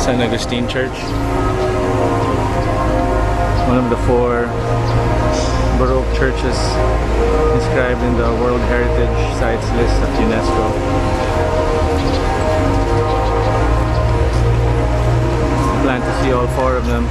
St. Augustine Church. One of the four Baroque churches inscribed in the World Heritage Sites list of UNESCO. I plan to see all four of them